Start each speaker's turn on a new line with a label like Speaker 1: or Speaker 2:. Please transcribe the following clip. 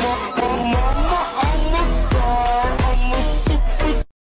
Speaker 1: more.